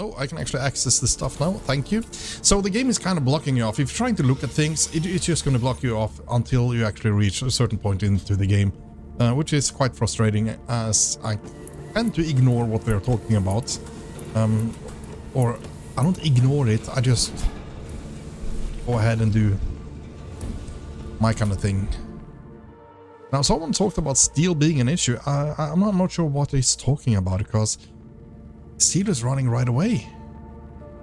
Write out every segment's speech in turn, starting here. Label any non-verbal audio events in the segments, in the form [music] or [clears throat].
Oh, I can actually access the stuff now. Thank you. So the game is kind of blocking you off. If you're trying to look at things, it, it's just going to block you off until you actually reach a certain point into the game, uh, which is quite frustrating as I tend to ignore what they're talking about. Um, or I don't ignore it, I just go ahead and do my kind of thing. Now, someone talked about steel being an issue. I, I'm, not, I'm not sure what he's talking about because steel is running right away.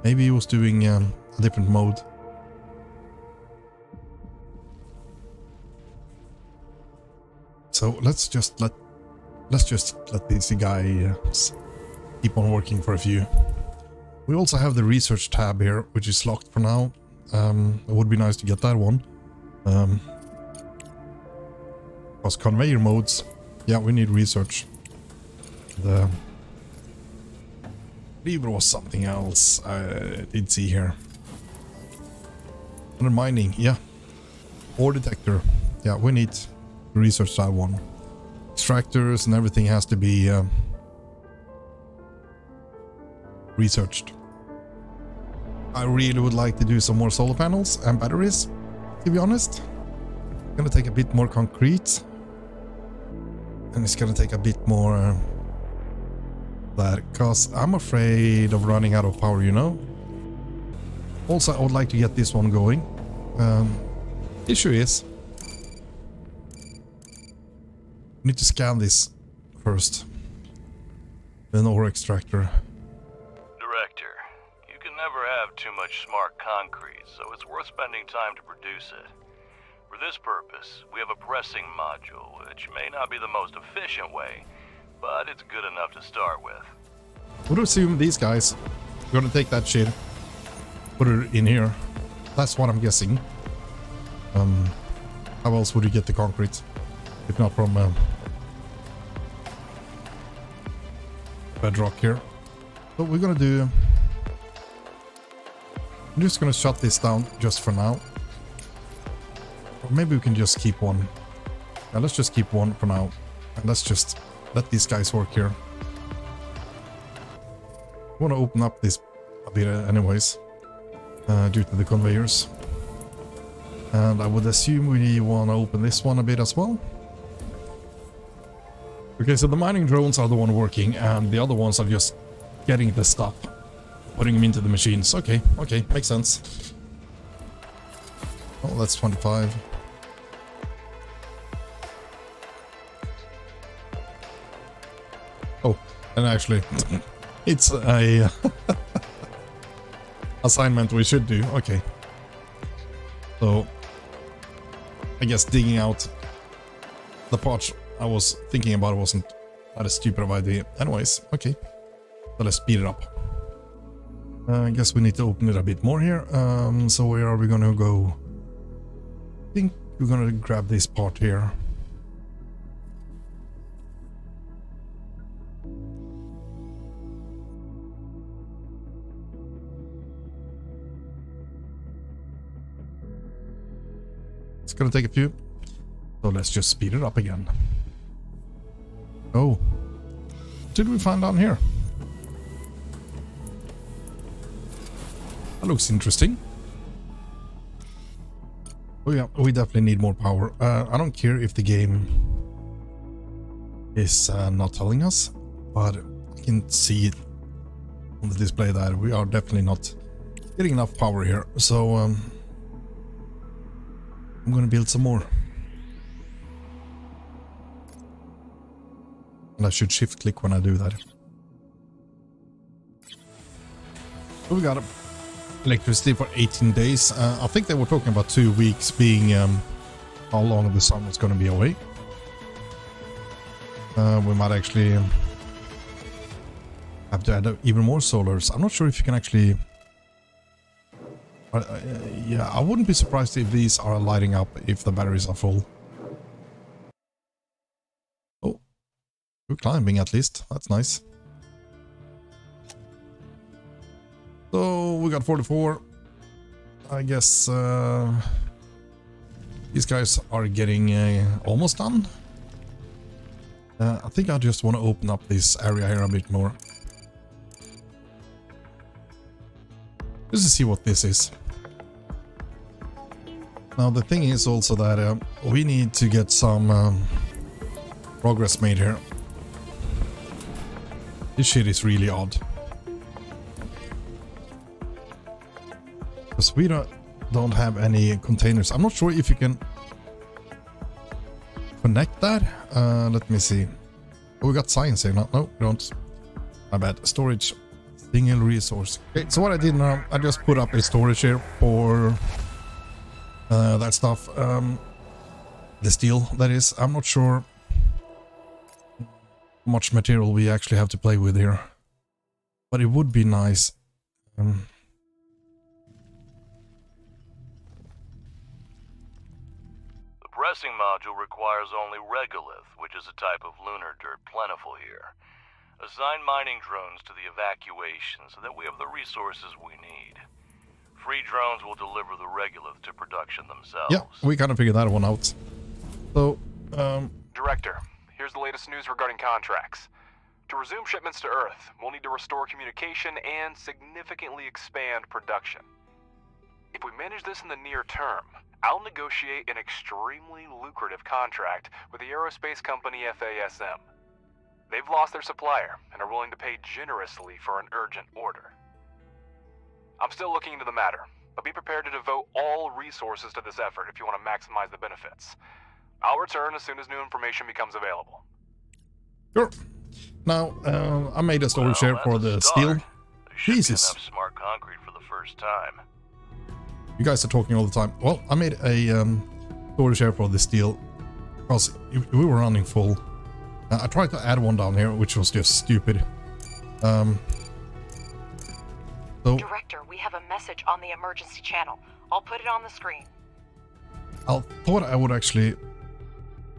Maybe he was doing um, a different mode. So let's just let let's just let this guy uh, keep on working for a few. We also have the research tab here, which is locked for now. Um, it would be nice to get that one. Um, because conveyor modes, yeah, we need research. The believe it was something else I did see here. Under mining, yeah. Ore detector, yeah, we need to research that one. Extractors and everything has to be uh, researched. I really would like to do some more solar panels and batteries, to be honest. Gonna take a bit more concrete. And it's gonna take a bit more uh, that, cause I'm afraid of running out of power, you know? Also, I would like to get this one going. Um, issue is, need to scan this first. Then ore extractor. Director, you can never have too much smart concrete, so it's worth spending time to produce it. For this purpose, we have a pressing module, which may not be the most efficient way, but it's good enough to start with. Would assume these guys are gonna take that shit, put it in here. That's what I'm guessing. Um, how else would you get the concrete? If not from uh, bedrock here. But we're gonna do... I'm just gonna shut this down just for now. Or maybe we can just keep one. Yeah, let's just keep one for now. And let's just let these guys work here. I want to open up this a bit anyways. Uh, due to the conveyors. And I would assume we want to open this one a bit as well. Okay, so the mining drones are the one working and the other ones are just getting the stuff. Putting them into the machines. Okay, okay, makes sense. Oh, that's 25. And actually, [laughs] it's a [laughs] assignment we should do. Okay. So, I guess digging out the parts I was thinking about wasn't that a stupid of idea. Anyways, okay. So let's speed it up. Uh, I guess we need to open it a bit more here. Um, so where are we gonna go? I think we're gonna grab this part here. It's gonna take a few. So let's just speed it up again. Oh. What did we find down here? That looks interesting. Oh yeah, we definitely need more power. Uh, I don't care if the game is uh, not telling us, but I can see it on the display that we are definitely not getting enough power here. So um, I'm gonna build some more. And I should shift click when I do that. We got electricity for 18 days. Uh, I think they were talking about two weeks being um, how long the sun was going to be away. Uh, we might actually um, have to add even more solars. I'm not sure if you can actually... Uh, yeah, I wouldn't be surprised if these are lighting up if the batteries are full. Oh, we're climbing at least. That's nice. So we got 44. I guess uh, these guys are getting uh, almost done. Uh, I think I just want to open up this area here a bit more. Just to see what this is. Now the thing is also that uh, we need to get some um, progress made here. This shit is really odd. Because we don't, don't have any containers. I'm not sure if you can connect that. Uh, let me see. Oh, we got science here. No, no, we don't. My bad. Storage. Single resource. Okay, so what I did now, I just put up a storage here for uh, that stuff. Um, the steel, that is. I'm not sure much material we actually have to play with here. But it would be nice. Um, the pressing module requires only regolith, which is a type of lunar dirt plentiful here. Assign mining drones to the evacuation so that we have the resources we need. Free drones will deliver the regolith to production themselves. Yeah, we kind of figured that one out. So, um... Director, here's the latest news regarding contracts. To resume shipments to Earth, we'll need to restore communication and significantly expand production. If we manage this in the near term, I'll negotiate an extremely lucrative contract with the aerospace company FASM. They've lost their supplier and are willing to pay generously for an urgent order. I'm still looking into the matter, but be prepared to devote all resources to this effort if you want to maximize the benefits. I'll return as soon as new information becomes available. Sure. Now, uh, I made a storage well, share for the steel. Jesus. smart concrete for the first time. You guys are talking all the time. Well, I made a um, storage share for the steel because we were running full. Uh, I tried to add one down here, which was just stupid. Um, so, Director, we have a message on the emergency channel. I'll put it on the screen. I thought I would actually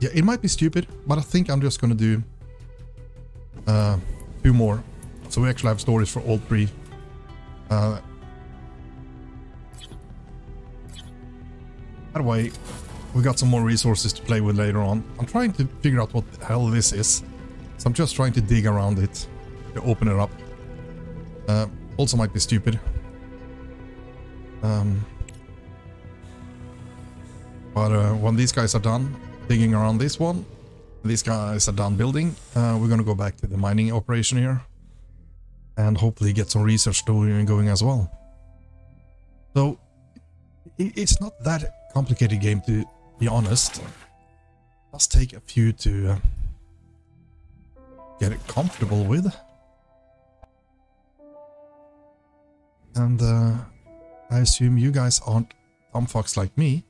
yeah, it might be stupid, but I think I'm just gonna do uh, two more. So we actually have stories for all three. Uh, by the way, we got some more resources to play with later on. I'm trying to figure out what the hell this is. So I'm just trying to dig around it to open it up. Uh, also might be stupid. Um, but uh, when these guys are done, digging around this one. These guys are done building. Uh, we're gonna go back to the mining operation here. And hopefully get some research going as well. So, it's not that complicated game to be honest. It does take a few to uh, get it comfortable with. And uh, I assume you guys aren't dumb fucks like me.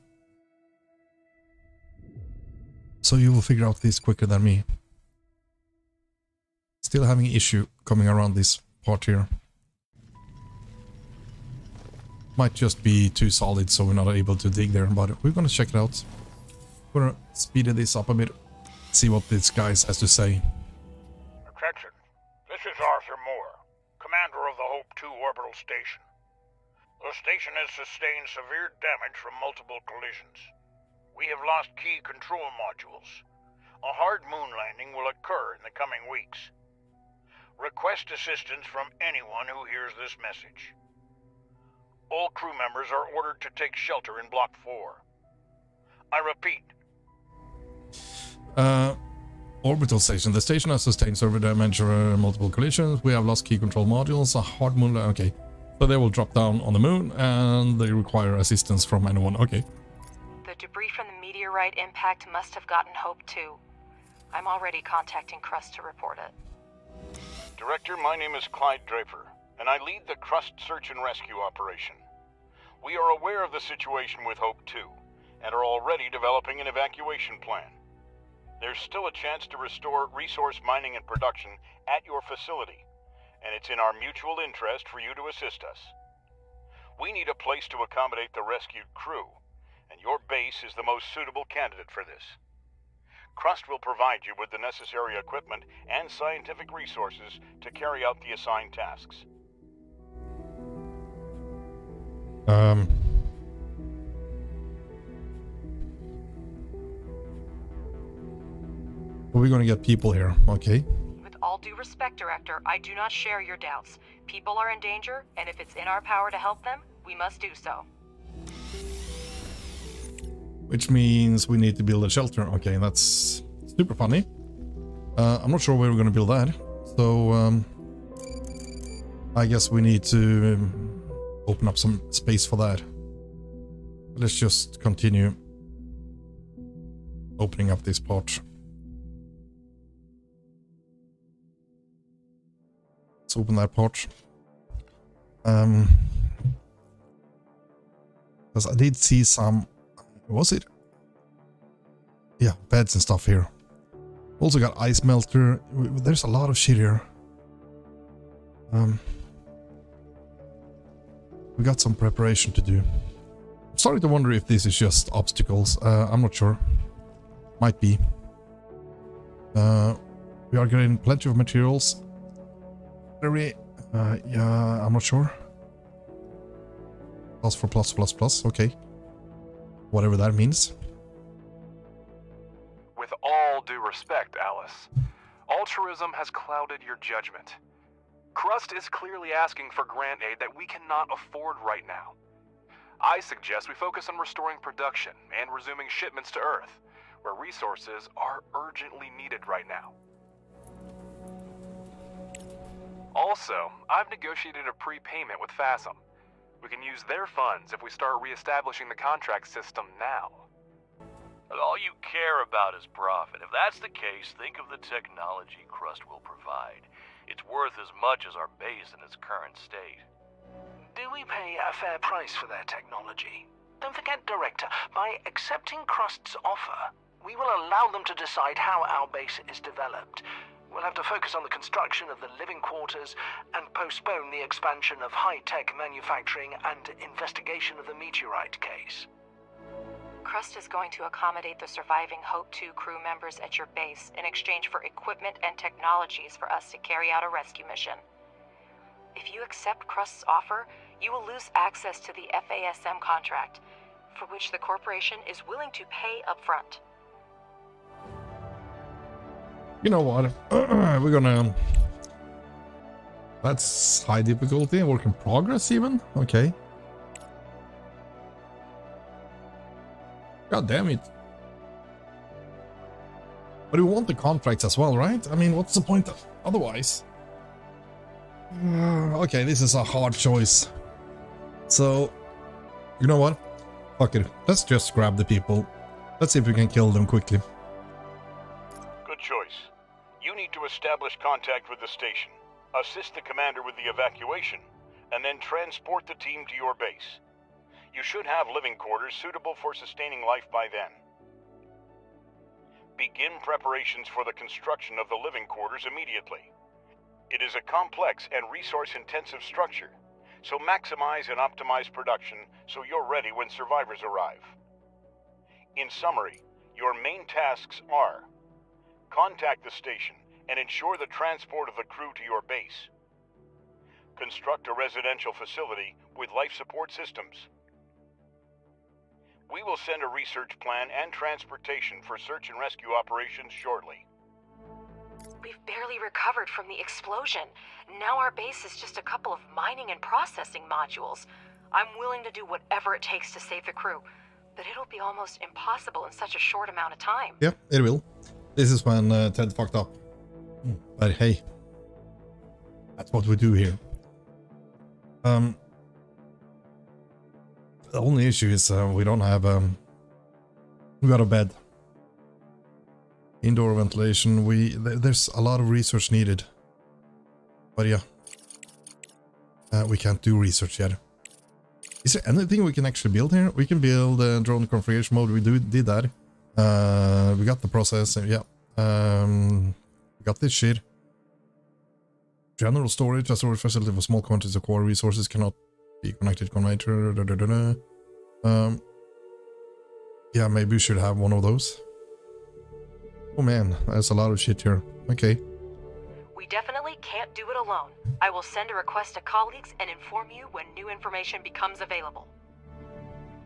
So you will figure out this quicker than me. Still having issue coming around this part here. Might just be too solid so we're not able to dig there, but we're gonna check it out. We're gonna speed this up a bit, see what this guy has to say. Attention, this is Arthur Moore, commander of the Hope 2 orbital station. The station has sustained severe damage from multiple collisions. We have lost key control modules. A hard moon landing will occur in the coming weeks. Request assistance from anyone who hears this message. All crew members are ordered to take shelter in Block 4. I repeat. Uh, orbital station. The station has sustained server damage or multiple collisions. We have lost key control modules. A hard moon... Okay. So they will drop down on the moon and they require assistance from anyone. Okay The debris from the meteorite impact must have gotten Hope 2. I'm already contacting Crust to report it. Director, my name is Clyde Draper, and I lead the Crust search and rescue operation. We are aware of the situation with Hope 2, and are already developing an evacuation plan. There's still a chance to restore resource mining and production at your facility, and it's in our mutual interest for you to assist us. We need a place to accommodate the rescued crew, and your base is the most suitable candidate for this. Crust will provide you with the necessary equipment and scientific resources to carry out the assigned tasks. Um... We're gonna get people here, okay? With all due respect, Director, I do not share your doubts. People are in danger, and if it's in our power to help them, we must do so. Which means we need to build a shelter. Okay, that's super funny. Uh, I'm not sure where we're going to build that. So, um, I guess we need to um, open up some space for that. Let's just continue opening up this part. Let's open that part. Um, because I did see some. Was it? Yeah, beds and stuff here. Also got ice melter. There's a lot of shit here. Um, we got some preparation to do. I'm starting to wonder if this is just obstacles. Uh, I'm not sure. Might be. Uh, we are getting plenty of materials. Uh, yeah, I'm not sure. Plus for plus plus plus, okay. Whatever that means. With all due respect, Alice, altruism has clouded your judgment. Crust is clearly asking for grant aid that we cannot afford right now. I suggest we focus on restoring production and resuming shipments to Earth, where resources are urgently needed right now. Also, I've negotiated a prepayment with FASM. We can use their funds if we start reestablishing the contract system now. But all you care about is profit. If that's the case, think of the technology Crust will provide. It's worth as much as our base in its current state. Do we pay a fair price for their technology? Don't forget, Director, by accepting Crust's offer, we will allow them to decide how our base is developed. We'll have to focus on the construction of the living quarters and postpone the expansion of high-tech manufacturing and investigation of the meteorite case. Crust is going to accommodate the surviving Hope 2 crew members at your base in exchange for equipment and technologies for us to carry out a rescue mission. If you accept Crust's offer, you will lose access to the FASM contract, for which the corporation is willing to pay upfront. You know what? [clears throat] We're gonna... Um, that's high difficulty, work in progress even? Okay. God damn it. But we want the contracts as well, right? I mean, what's the point of, otherwise? [sighs] Okay, this is a hard choice. So, you know what? Fuck it. Let's just grab the people. Let's see if we can kill them quickly. Establish contact with the station, assist the commander with the evacuation, and then transport the team to your base. You should have living quarters suitable for sustaining life by then. Begin preparations for the construction of the living quarters immediately. It is a complex and resource-intensive structure, so maximize and optimize production so you're ready when survivors arrive. In summary, your main tasks are contact the station and ensure the transport of the crew to your base. Construct a residential facility with life support systems. We will send a research plan and transportation for search and rescue operations shortly. We've barely recovered from the explosion. Now our base is just a couple of mining and processing modules. I'm willing to do whatever it takes to save the crew, but it'll be almost impossible in such a short amount of time. Yeah, it will. This is when uh, Ted fucked up. But hey, that's what we do here. Um, the only issue is uh, we don't have um, we got a bed, indoor ventilation. We th there's a lot of research needed, but yeah, uh, we can't do research yet. Is there anything we can actually build here? We can build uh, drone configuration mode. We do did that. Uh, we got the process. Yeah. Um, got this shit. General storage, a storage facility for small quantities of core resources cannot be connected converter. Da, da, da, da. Um, yeah, maybe we should have one of those. Oh man, there's a lot of shit here. Okay. We definitely can't do it alone. I will send a request to colleagues and inform you when new information becomes available.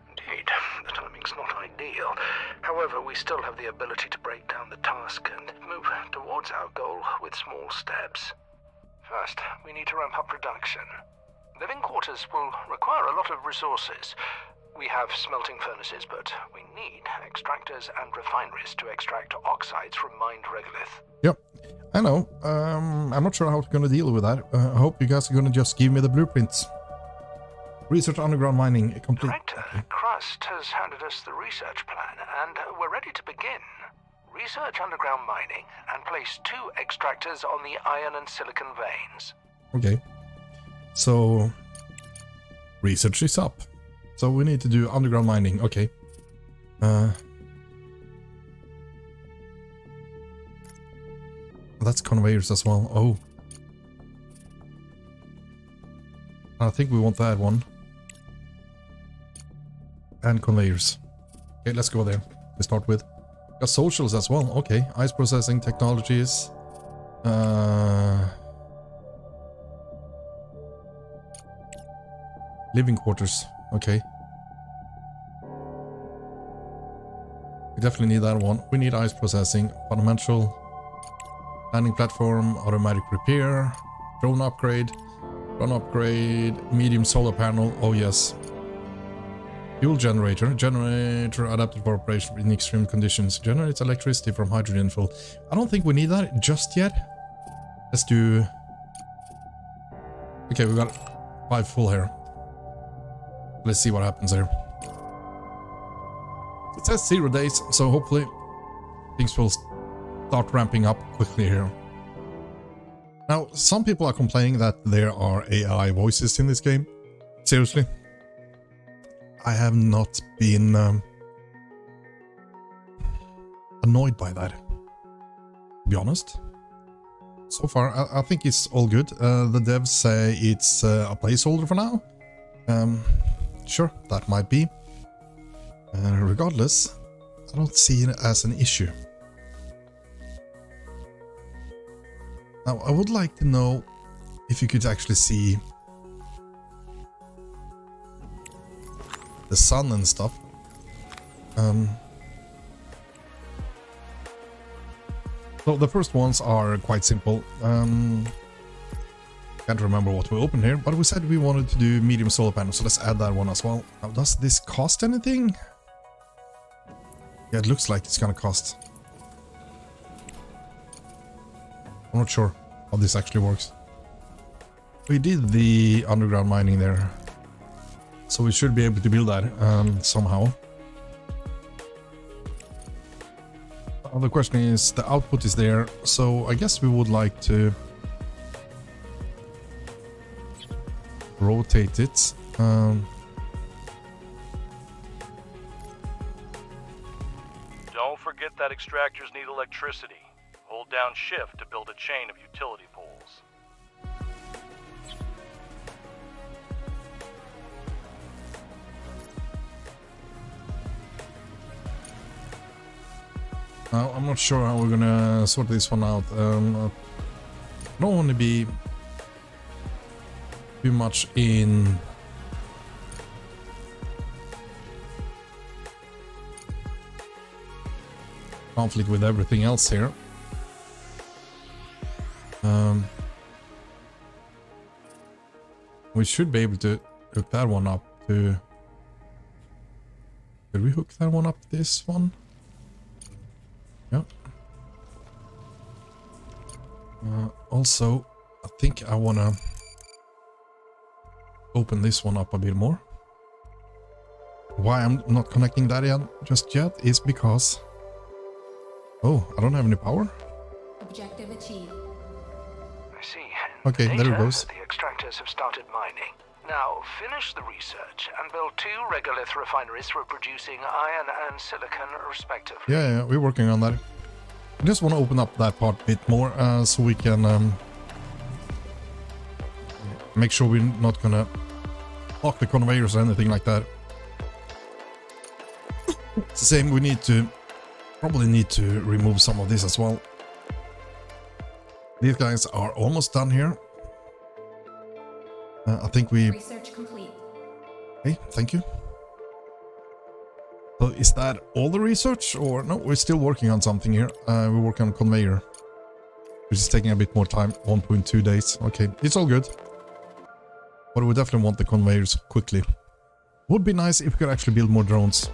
Indeed, the timing's not ideal. However, we still have the ability to break down the task and move towards our goal with small steps. First, we need to ramp up production. Living quarters will require a lot of resources. We have smelting furnaces, but we need extractors and refineries to extract oxides from mined regolith. Yep, I know. Um, I'm not sure how we're going to deal with that. Uh, I hope you guys are going to just give me the blueprints. Research underground mining complete. Crust has handed us the research plan, and we're ready to begin. Research underground mining and place two extractors on the iron and silicon veins. Okay. So, research is up. So we need to do underground mining. Okay. Uh, that's conveyors as well. Oh. I think we want that one. And conveyors. Okay, let's go there to start with. Got socials as well. Okay, ice processing technologies. Uh, living quarters. Okay. We definitely need that one. We need ice processing, fundamental, landing platform, automatic repair, drone upgrade, drone upgrade, medium solar panel. Oh yes. Fuel generator. Generator adapted for operation in extreme conditions. Generates electricity from hydrogen fuel. I don't think we need that just yet. Let's do... Okay, we got five full here. Let's see what happens here. It says zero days, so hopefully things will start ramping up quickly here. Now, some people are complaining that there are AI voices in this game. Seriously. I have not been um, annoyed by that. To be honest. So far, I, I think it's all good. Uh, the devs say it's uh, a placeholder for now. Um, Sure, that might be. Uh, regardless, I don't see it as an issue. Now, I would like to know if you could actually see the sun and stuff. Um, so the first ones are quite simple. Um, can't remember what we opened here, but we said we wanted to do medium solar panel, so let's add that one as well. Now, does this cost anything? Yeah, it looks like it's gonna cost. I'm not sure how this actually works. We did the underground mining there, so we should be able to build that um, somehow. The question is, the output is there, so I guess we would like to rotate it. Um, Don't forget that extractors need electricity. Hold down shift to build a chain of utility I'm not sure how we're gonna sort this one out. Um, I don't want to be too much in conflict with everything else here. Um, we should be able to hook that one up to... Did we hook that one up this one? Uh, also, I think I want to open this one up a bit more. Why I'm not connecting that in just yet is because... Oh, I don't have any power? Objective achieved. I see. Okay, there it goes. The extractors have started mining. Now, finish the research and build two regolith refineries for producing iron and silicon, respectively. Yeah, yeah, we're working on that. I just want to open up that part a bit more uh, so we can um, make sure we're not gonna block the conveyors or anything like that. It's the same, we need to probably need to remove some of this as well. These guys are almost done here. Uh, I think we... Research complete. Okay, thank you. So is that all the research or no, we're still working on something here. Uh, we're working on conveyor, which is taking a bit more time, 1.2 days. Okay, it's all good. But we definitely want the conveyors quickly. Would be nice if we could actually build more drones.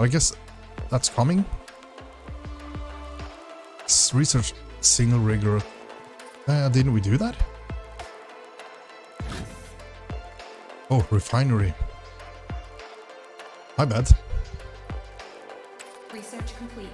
I guess that's coming. Research single rigor. Uh, didn't we do that? Oh, refinery. My bad. Research complete.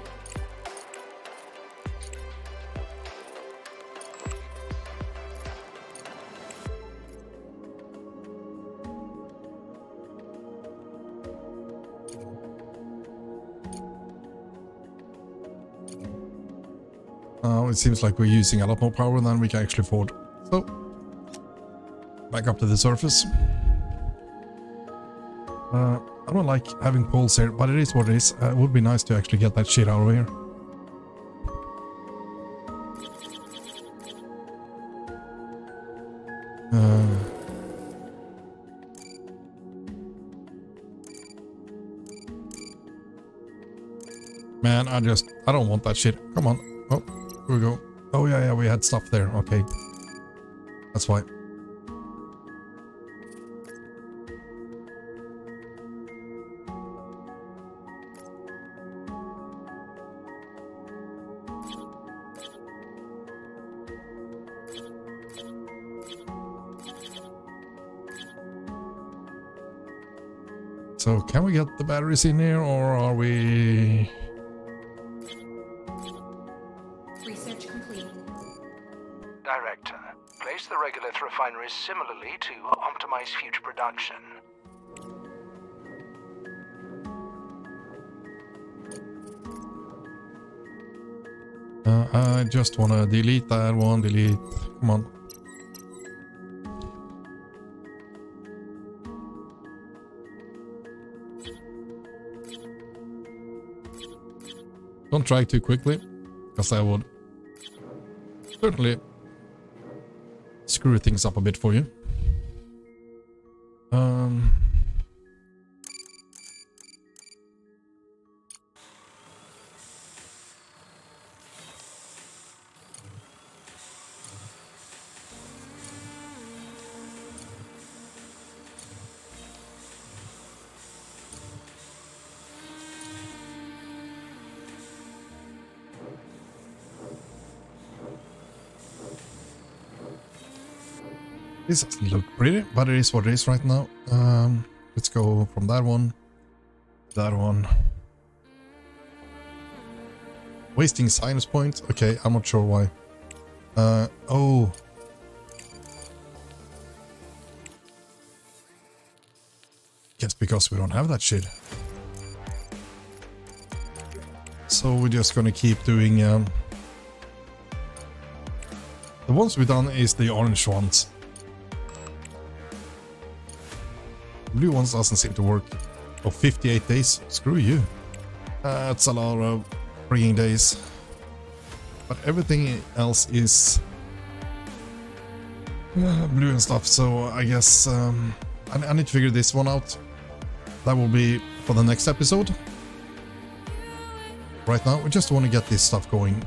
Uh, it seems like we're using a lot more power than we can actually afford. So, back up to the surface. Uh, I don't like having poles here, but it is what it is. Uh, it would be nice to actually get that shit out of here. Uh, man, I just, I don't want that shit. Come on. Oh, here we go. Oh, yeah, yeah, we had stuff there. Okay. That's why. So can we get the batteries in here or are we... Research complete. Director, place the regolith refineries similarly to optimize future production. Uh, I just want to delete that one, delete. Come on. Try too quickly, because I would certainly screw things up a bit for you. Um, This look pretty, but it is what it is right now. Um, let's go from that one, that one. Wasting science points? Okay, I'm not sure why. Uh, oh. Guess because we don't have that shit. So we're just gonna keep doing... Um, the ones we've done is the orange ones. Blue ones doesn't seem to work. Oh, 58 days? Screw you. That's a lot of freaking days. But everything else is uh, blue and stuff, so I guess um, I, I need to figure this one out. That will be for the next episode. Right now, we just want to get this stuff going.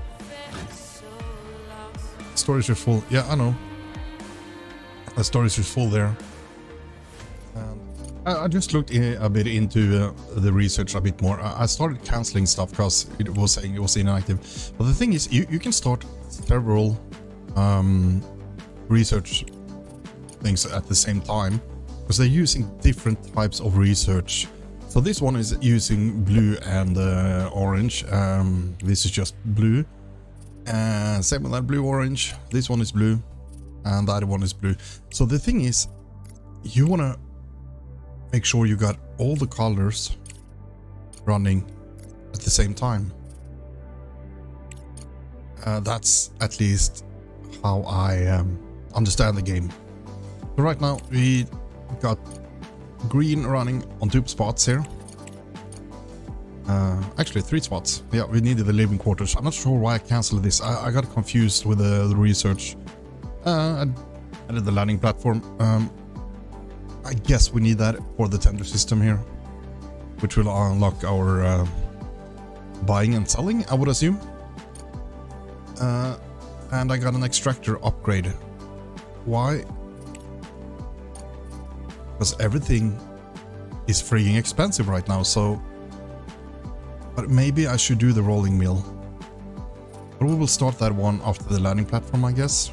Storage is full. Yeah, I know. The storage is full there. I, just looked in, a bit into uh, the research a bit more. I, started canceling stuff because it was saying it was inactive. But the thing is, you, you can start several um, research things at the same time because they're using different types of research. So this one is using blue and uh, orange. Um, this is just blue. And same with that blue orange. This one is blue, and other one is blue. So the thing is, you want to make sure you got all the colors running at the same time. Uh, that's at least how I um, understand the game. So right now we got green running on two spots here. Uh, actually, three spots. Yeah, we needed the living quarters. I'm not sure why I canceled this. I, I got confused with the, the research. Uh, I, did the landing platform. Um, I guess we need that for the tender system here, which will unlock our uh, buying and selling, I would assume. Uh, and I got an extractor upgrade. Why? Because everything is freaking expensive right now, so... But maybe I should do the rolling mill. But we will start that one after the landing platform, I guess.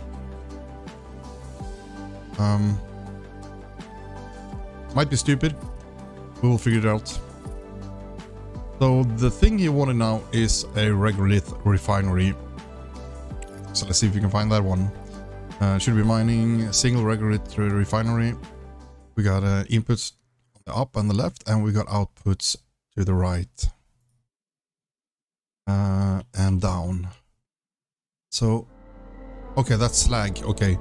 Um, might be stupid. We will figure it out. So the thing you wanted now is a regolith refinery. So let's see if we can find that one. Uh, should be mining single regolith refinery. We got uh, inputs up on the left, and we got outputs to the right uh, and down. So, okay, that's slag. Okay,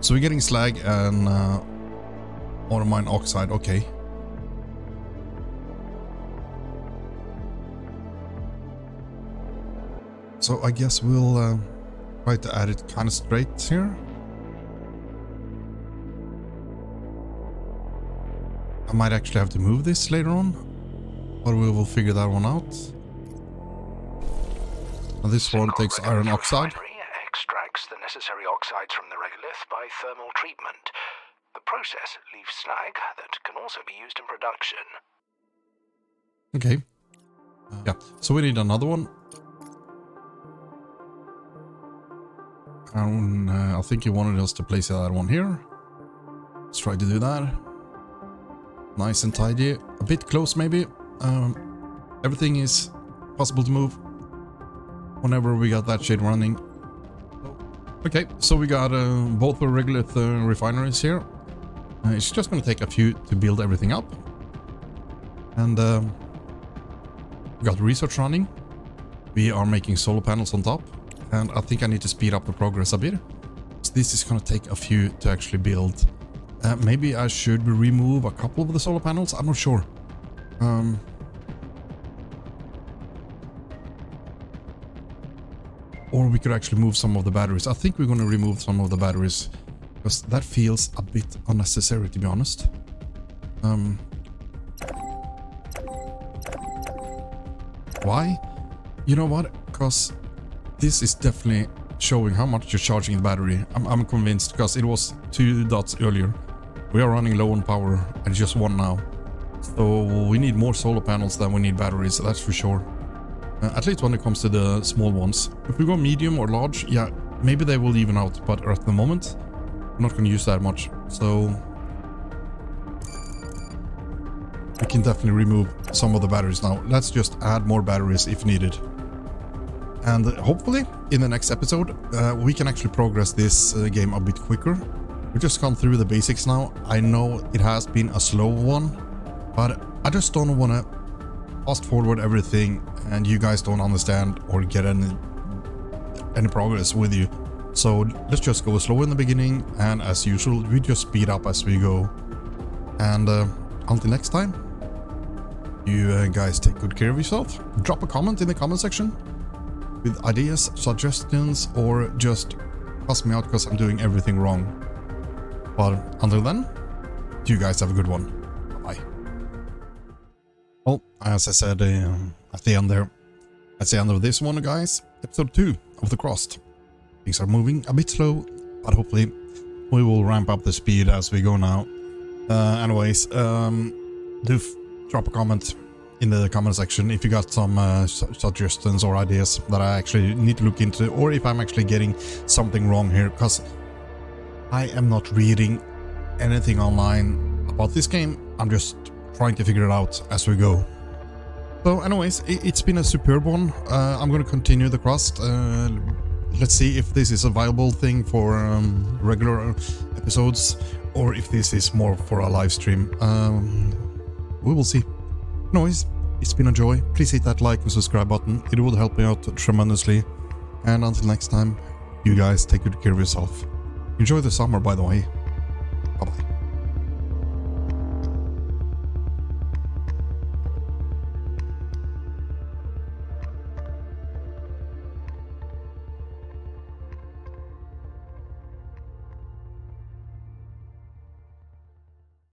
so we're getting slag and uh, mine oxide. Okay. So I guess we'll uh, try to add it kind of straight here. I might actually have to move this later on, but we will figure that one out. Now this one takes iron oxide. extracts the necessary oxides from the regolith by thermal treatment. The process leaves slag that can also be used in production. Okay. Uh, yeah, so we need another one. And uh, I think he wanted us to place that one here. Let's try to do that. Nice and tidy. A bit close maybe. Um, everything is possible to move whenever we got that shit running. Okay, so we got uh, both the regular uh, refineries here. Uh, it's just going to take a few to build everything up. And um, we got research running. We are making solar panels on top. And I think I need to speed up the progress a bit. So this is going to take a few to actually build. Uh, maybe I should remove a couple of the solar panels. I'm not sure. Um, or we could actually move some of the batteries. I think we're going to remove some of the batteries because that feels a bit unnecessary to be honest. Um, why? You know what? Because this is definitely showing how much you're charging the battery. I'm, I'm convinced because it was two dots earlier. We are running low on power and just one now. So we need more solar panels than we need batteries, that's for sure. Uh, at least when it comes to the small ones. If we go medium or large, yeah, maybe they will even out, but at the moment, I'm not going to use that much. So we can definitely remove some of the batteries now. Let's just add more batteries if needed. And hopefully, in the next episode, uh, we can actually progress this uh, game a bit quicker. We've just gone through the basics now. I know it has been a slow one, but I just don't want to fast forward everything and you guys don't understand or get any, any progress with you. So let's just go slow in the beginning and as usual, we just speed up as we go. And uh, until next time, you uh, guys take good care of yourself. Drop a comment in the comment section with ideas, suggestions, or just cuss me out because I'm doing everything wrong. But until then, you guys have a good one. Bye. Well, as I said uh, at the end there, that's the end of this one, guys. Episode 2 of The Crust. Things are moving a bit slow, but hopefully we will ramp up the speed as we go now. Uh, anyways, um, do drop a comment in the comment section if you got some uh, suggestions or ideas that I actually need to look into, or if I'm actually getting something wrong here, because I am not reading anything online about this game. I'm just trying to figure it out as we go. So anyways, it, has been a superb one. Uh, I'm going to continue the quest, Uh, let's see if this is a viable thing for um, regular episodes or if this is more for a live stream. Um, we will see. Anyways, it's been a joy. Please hit that like and subscribe button. It would help me out tremendously. And until next time, you guys take good care of yourself. Enjoy the summer, by the way.